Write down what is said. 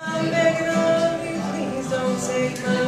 I'm begging of you, please don't take my